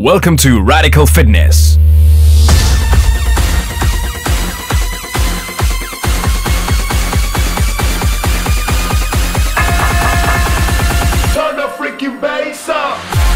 Welcome to Radical Fitness. Turn the freaking bass up.